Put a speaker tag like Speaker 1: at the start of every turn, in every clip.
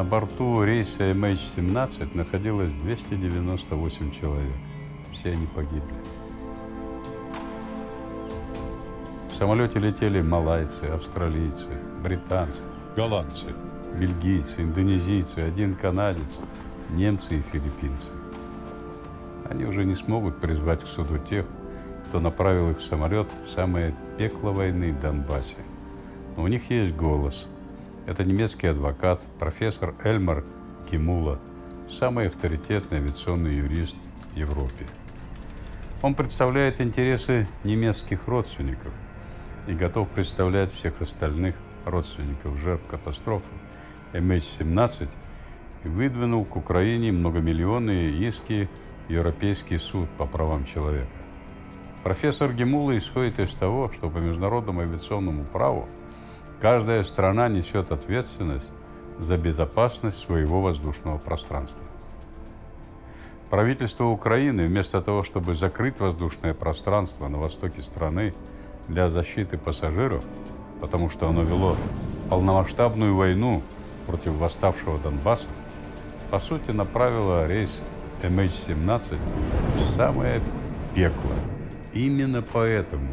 Speaker 1: На борту рейса MH17 находилось 298 человек. Все они погибли. В самолете летели малайцы, австралийцы, британцы, голландцы, бельгийцы, индонезийцы, один канадец, немцы и филиппинцы. Они уже не смогут призвать к суду тех, кто направил их в самолет в самое пекло войны в Донбассе. Но у них есть голос. Это немецкий адвокат, профессор Эльмар Кимула, самый авторитетный авиационный юрист в Европе. Он представляет интересы немецких родственников и готов представлять всех остальных родственников жертв катастрофы MH17 и выдвинул к Украине многомиллионные иски в Европейский суд по правам человека. Профессор Гемула исходит из того, что по международному авиационному праву каждая страна несет ответственность за безопасность своего воздушного пространства. Правительство Украины вместо того, чтобы закрыть воздушное пространство на востоке страны для защиты пассажиров, потому что оно вело полномасштабную войну против восставшего Донбасса, по сути направило рейс MH17 в самое пекло. Именно поэтому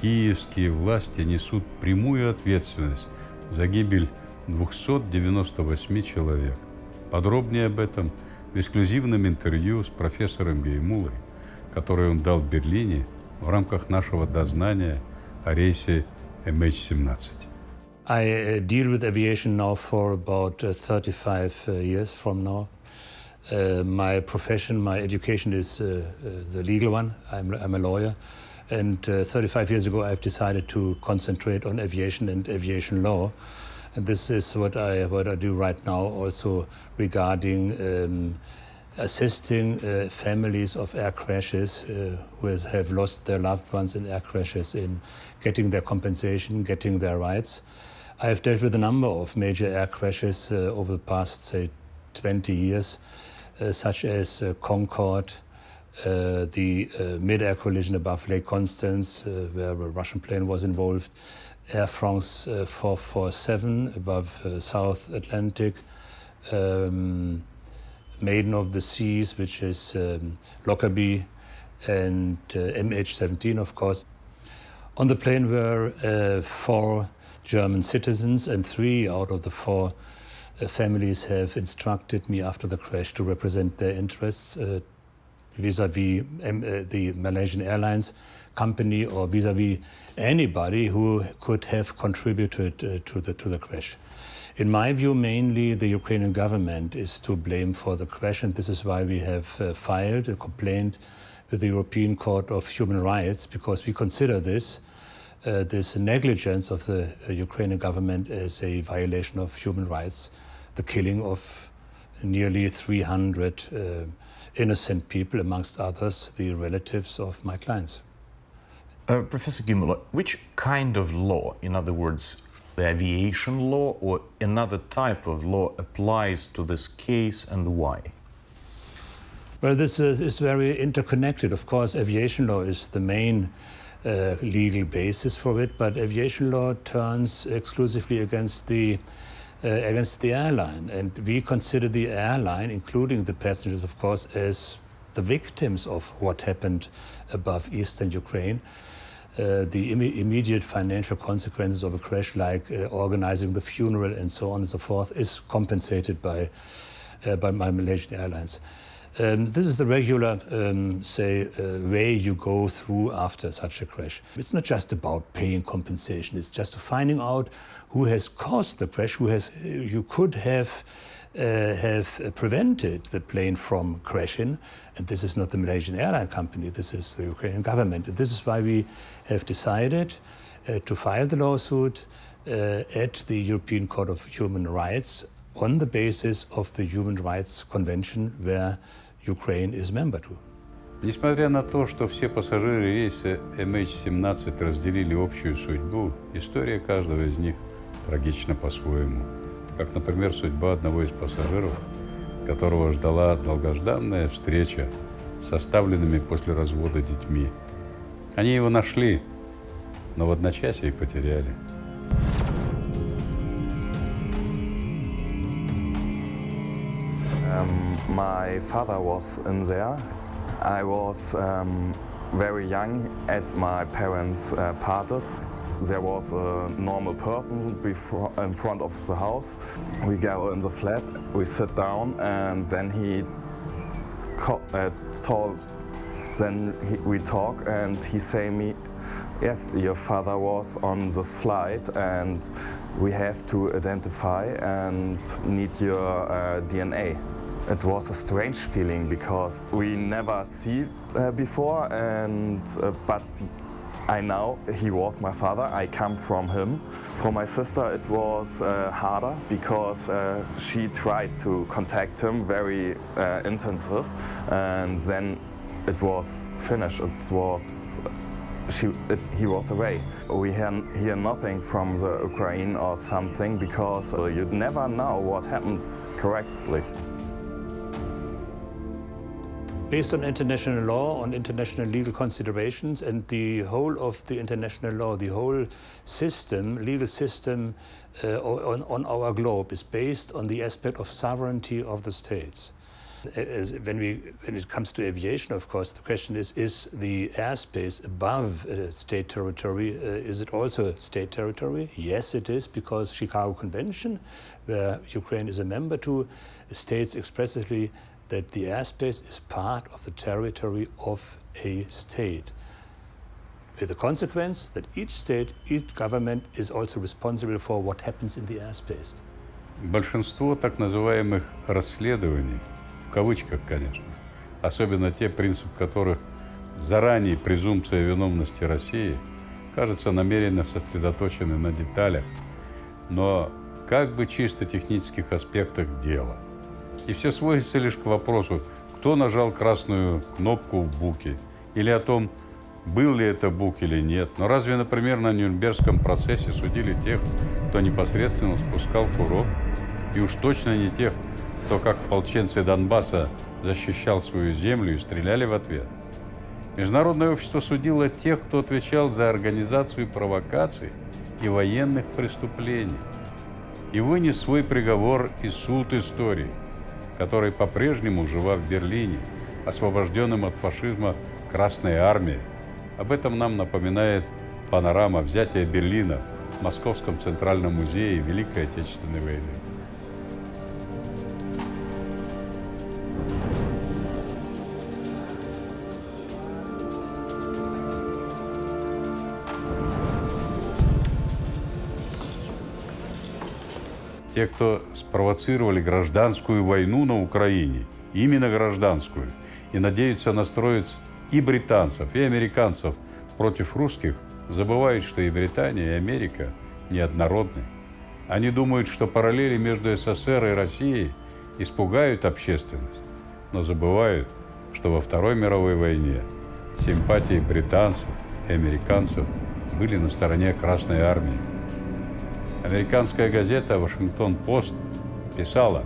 Speaker 1: киевские власти несут прямую ответственность за гибель 298 человек. Подробнее об этом в эксклюзивном интервью с профессором Геймулой, которое он дал в Берлине в рамках нашего дознания о рейсе MH17.
Speaker 2: I uh, deal with aviation now for about uh, 35 uh, years from now. Uh, my profession, my education is uh, the legal one. I'm, I'm a lawyer. And 35 years ago, I've decided to concentrate on aviation and aviation law. And this is what I, what I do right now, also regarding um, assisting uh, families of air crashes uh, who have lost their loved ones in air crashes in getting their compensation, getting their rights. I've dealt with a number of major air crashes uh, over the past, say, 20 years, uh, such as uh, Concorde, uh, the uh, mid-air collision above Lake Constance, uh, where a Russian plane was involved, Air France 447 above South Atlantic, um, Maiden of the Seas, which is um, Lockerbie, and MH17, of course. On the plane were four German citizens, and three out of the four uh, families have instructed me after the crash to represent their interests vis a vis the Malaysian Airlines company or vis a vis anybody who could have contributed uh, to, the, to the crash. In my view, mainly the Ukrainian government is to blame for the crash, and this is why we have uh, filed a complaint with the European Court of Human Rights, because we consider this uh, this negligence of the uh, Ukrainian government as a violation of human rights, the killing of nearly 300 uh, innocent people, amongst others, the relatives of my clients.
Speaker 3: Uh, Professor Giemulla, which kind of law, in other words, the aviation law or another type of law applies to this case and why?
Speaker 2: Well, this is, is very interconnected. Of course, aviation law is the main uh, legal basis for it, but aviation law turns exclusively against the against the airline, and we consider the airline, including the passengers, of course, as the victims of what happened above eastern Ukraine. Uh, the Im immediate financial consequences of a crash, like uh, organizing the funeral and so on and so forth, is compensated by uh, by my Malaysian Airlines. Um, this is the regular, um, say, uh, way you go through after such a crash. It's not just about paying compensation, it's just finding out who has caused the crash, who has, you could have, uh, have prevented the plane from crashing. And this is not the Malaysian airline company, this is the Ukrainian government. And this is why we have decided uh, to file the lawsuit uh, at the European Court of Human Rights on the basis of the Human Rights Convention where Ukraine is member to.
Speaker 1: Несмотря на то, что все пассажиры рейса MH17 разделили общую судьбу, история каждого из них трагична по-своему. Как, например, судьба одного из пассажиров, которого ждала долгожданная встреча с оставленными после развода детьми. Они его нашли, но в одночасье потеряли.
Speaker 4: My father was in there. I was um, very young at my parents uh, parted. There was a normal person before, in front of the house. We go in the flat, we sit down, and then he uh, told. Then he, we talk, and he say me, yes, your father was on this flight, and we have to identify and need your uh, DNA. It was a strange feeling because we never see uh, before, and uh, but I know he was my father. I come from him. For my sister, it was uh, harder because uh, she tried to contact him very uh, intensive, and then it was finished. It was she, it, he was away. We hear, hear nothing from the Ukraine or something because uh, you never know what happens correctly.
Speaker 2: Based on international law, on international legal considerations, and the whole of the international law, the whole system, legal system uh, on, on our globe is based on the aspect of sovereignty of the states. As when, we, when it comes to aviation, of course, the question is, is the airspace above uh, state territory, uh, is it also state territory? Yes, it is, because Chicago Convention, where Ukraine is a member to, states expressly that the airspace is part of the territory of a state. With the consequence that each state, each government is also responsible for what happens in the airspace.
Speaker 1: Большинство так называемых расследований, в кавычках, конечно, особенно те, принцип которых заранее презумпция виновности России, кажется намеренно сосредоточены на деталях, но как бы чисто технических аспектах дела – и все сводится лишь к вопросу, кто нажал красную кнопку в буке, или о том, был ли это бук или нет. Но разве, например, на Нюрнбергском процессе судили тех, кто непосредственно спускал курок? И уж точно не тех, кто, как ополченцы Донбасса, защищал свою землю и стреляли в ответ. Международное общество судило тех, кто отвечал за организацию провокаций и военных преступлений. И вынес свой приговор и суд истории – который по-прежнему жива в Берлине, освобожденным от фашизма Красной Армии. Об этом нам напоминает панорама взятия Берлина в Московском Центральном музее Великой Отечественной войны. Те, кто спровоцировали гражданскую войну на Украине, именно гражданскую, и надеются настроить и британцев, и американцев против русских, забывают, что и Британия, и Америка неоднородны. Они думают, что параллели между СССР и Россией испугают общественность, но забывают, что во Второй мировой войне симпатии британцев и американцев были на стороне Красной Армии. Американская газета «Вашингтон-Пост» писала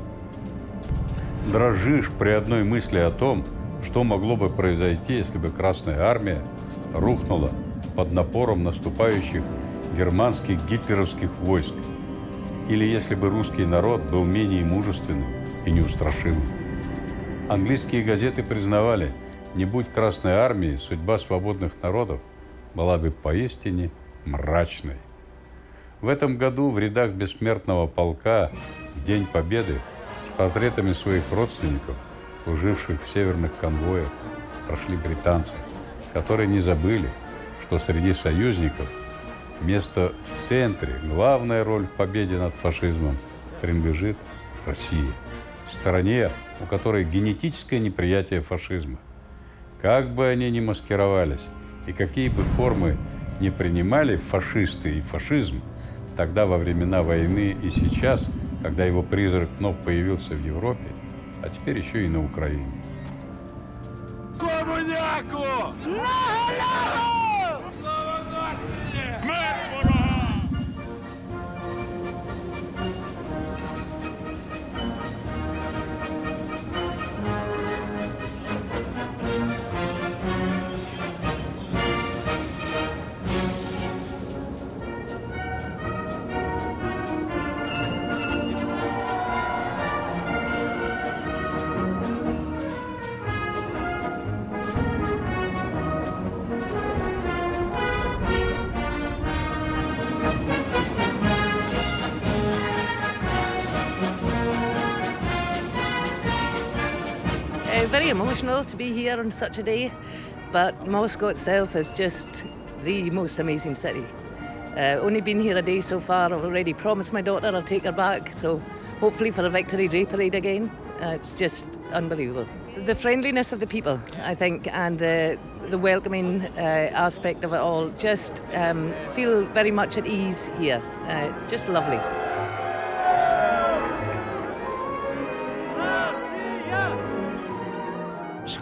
Speaker 1: «Дрожишь при одной мысли о том, что могло бы произойти, если бы Красная Армия рухнула под напором наступающих германских гитлеровских войск, или если бы русский народ был менее мужественным и неустрашимым. Английские газеты признавали, не будь Красной Армии, судьба свободных народов была бы поистине мрачной. В этом году в рядах бессмертного полка в День Победы с портретами своих родственников, служивших в северных конвоях, прошли британцы, которые не забыли, что среди союзников место в центре, главная роль в победе над фашизмом принадлежит России, стране, у которой генетическое неприятие фашизма. Как бы они ни маскировались и какие бы формы не принимали фашисты и фашизм – тогда во времена войны и сейчас, когда его призрак вновь появился в Европе, а теперь еще и на Украине.
Speaker 5: Very emotional to be here on such a day, but Moscow itself is just the most amazing city. Uh, only been here a day so far. I've already promised my daughter I'll take her back, so hopefully for a Victory Day parade again. Uh, it's just unbelievable. The friendliness of the people, I think, and the the welcoming uh, aspect of it all. Just um, feel very much at ease here. Uh, just lovely.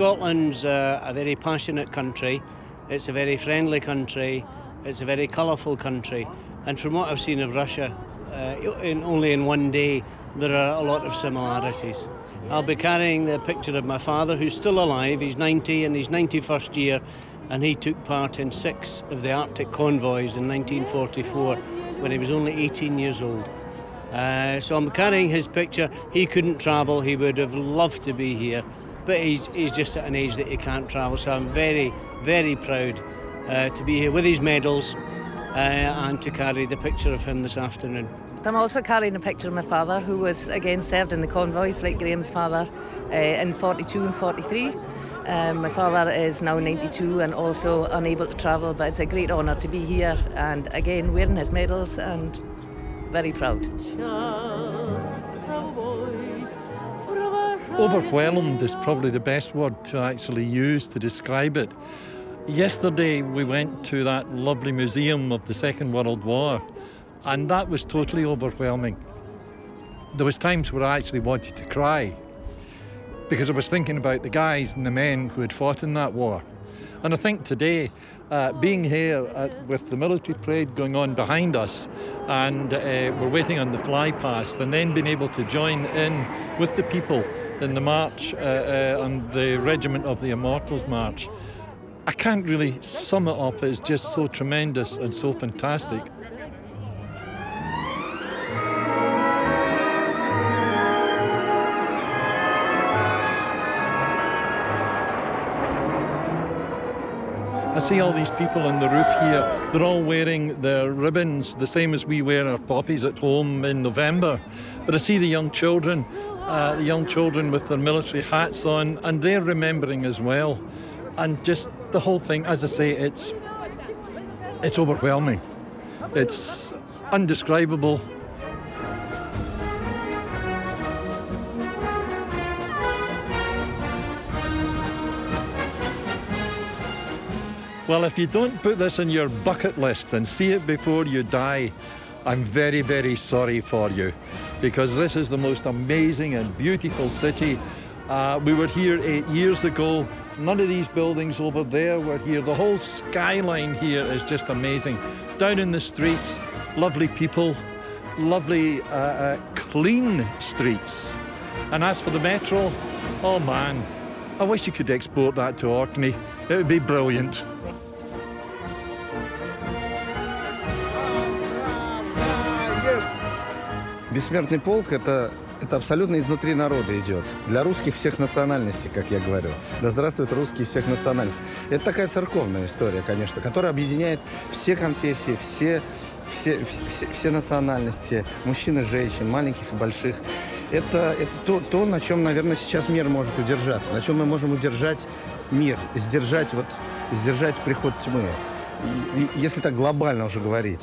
Speaker 6: Scotland's a very passionate country. It's a very friendly country. It's a very colourful country. And from what I've seen of Russia, uh, in, only in one day, there are a lot of similarities. I'll be carrying the picture of my father, who's still alive. He's 90 in his 91st year, and he took part in six of the Arctic convoys in 1944 when he was only 18 years old. Uh, so I'm carrying his picture. He couldn't travel, he would have loved to be here, but he's, he's just at an age that he can't travel. So I'm very, very proud uh, to be here with his medals uh, and to carry the picture of him this afternoon.
Speaker 5: I'm also carrying a picture of my father, who was again served in the convoys like Graham's father uh, in 42 and 43. Um, my father is now 92 and also unable to travel, but it's a great honour to be here and again wearing his medals and very proud.
Speaker 7: Overwhelmed is probably the best word to actually use to describe it. Yesterday we went to that lovely museum of the Second World War and that was totally overwhelming. There was times where I actually wanted to cry because I was thinking about the guys and the men who had fought in that war. And I think today, uh, being here at, with the military parade going on behind us, and uh, we're waiting on the fly past, and then being able to join in with the people in the march uh, uh on the Regiment of the Immortals March, I can't really sum it up. It's just so tremendous and so fantastic. See all these people on the roof here. They're all wearing their ribbons, the same as we wear our poppies at home in November. But I see the young children, uh, the young children with their military hats on, and they're remembering as well. And just the whole thing, as I say, it's it's overwhelming. It's undescribable. Well, if you don't put this in your bucket list and see it before you die, I'm very, very sorry for you because this is the most amazing and beautiful city. Uh, we were here eight years ago. None of these buildings over there were here. The whole skyline here is just amazing. Down in the streets, lovely people, lovely, uh, uh, clean streets. And as for the metro, oh man, I wish you could export that to Orkney. It would be brilliant.
Speaker 8: Бессмертный полк это это абсолютно изнутри народа идет. Для русских всех национальностей, как я говорю. Да здравствуют русские всех национальностей. Это такая церковная история, конечно, которая объединяет все конфессии, все, все, все, все национальности, мужчин и женщин, маленьких и больших. Это, это то, то, на чем, наверное, сейчас мир может удержаться, на чем мы можем удержать мир, сдержать, вот, сдержать приход тьмы. И, если так глобально уже говорить.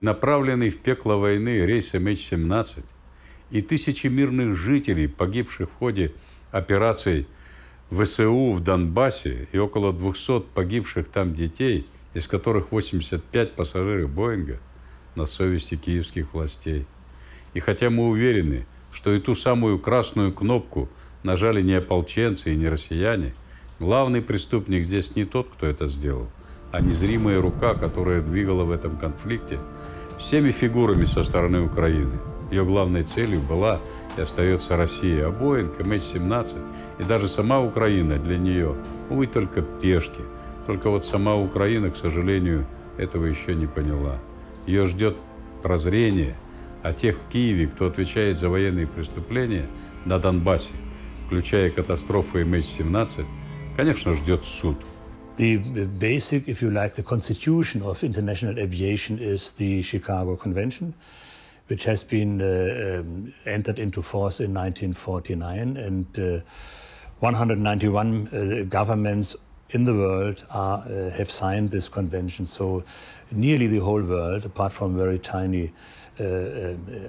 Speaker 1: Направленный в пекло войны рейс MH17 и тысячи мирных жителей, погибших в ходе операций ВСУ в Донбассе и около 200 погибших там детей, из которых 85 пассажиров Боинга, на совести киевских властей. И хотя мы уверены, что и ту самую красную кнопку нажали не ополченцы и не россияне, главный преступник здесь не тот, кто это сделал, а незримая рука, которая двигала в этом конфликте всеми фигурами со стороны Украины. Ее главной целью была и остается Россия, а Боинг, МХ-17 и даже сама Украина для нее, увы, только пешки. Только вот сама Украина, к сожалению, этого еще не поняла. Ее ждет прозрение, а тех в Киеве, кто отвечает за военные преступления на Донбассе, включая катастрофу МХ-17, конечно, ждет суд.
Speaker 2: The basic, if you like, the constitution of international aviation is the Chicago Convention, which has been uh, um, entered into force in 1949, and uh, 191 uh, governments in the world are, uh, have signed this convention. So nearly the whole world, apart from very tiny uh, uh,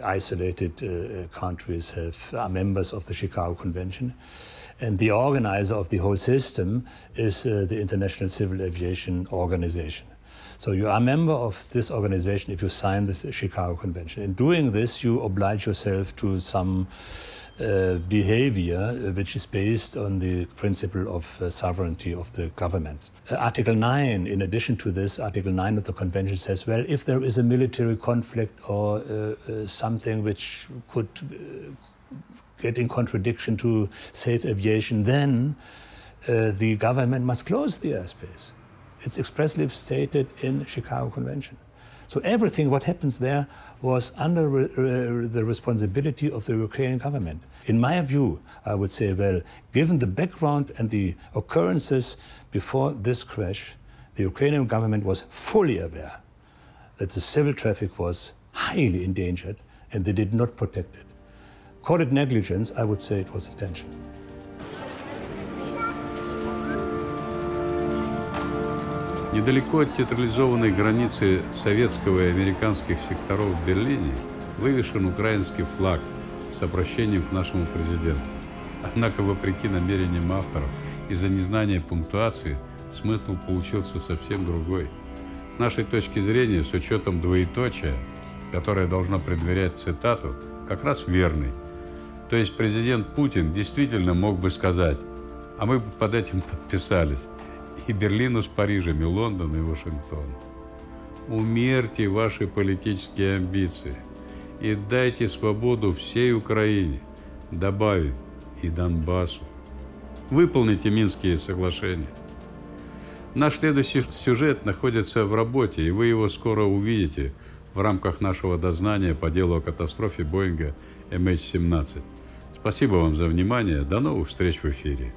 Speaker 2: isolated uh, countries, have, are members of the Chicago Convention. And the organizer of the whole system is uh, the International Civil Aviation Organization. So you are a member of this organization if you sign the Chicago Convention. In doing this, you oblige yourself to some uh, behavior uh, which is based on the principle of uh, sovereignty of the government. Uh, Article 9, in addition to this, Article 9 of the Convention says, well, if there is a military conflict or uh, uh, something which could get in contradiction to safe aviation, then the government must close the airspace. It's expressly stated in Chicago Convention. So everything what happens there was under re the responsibility of the Ukrainian government. In my view, I would say, well, given the background and the occurrences before this crash, the Ukrainian government was fully aware that the civil traffic was highly endangered and they did not protect it. Call it negligence, I would say it was intentional.
Speaker 1: Недалеко от театрализованной границы советского и американских секторов в Берлине вывешен украинский флаг с обращением к нашему президенту. Однако, вопреки намерениям авторов, из-за незнания пунктуации смысл получился совсем другой. С нашей точки зрения, с учетом двоеточия, которое должно предверять цитату, как раз верный. То есть президент Путин действительно мог бы сказать, а мы бы под этим подписались – и Берлину с Парижем, и Лондон, и Вашингтон. Умерьте ваши политические амбиции и дайте свободу всей Украине, добавив и Донбассу. Выполните Минские соглашения. Наш следующий сюжет находится в работе, и вы его скоро увидите в рамках нашего дознания по делу о катастрофе Боинга MH17. Спасибо вам за внимание. До новых встреч в эфире.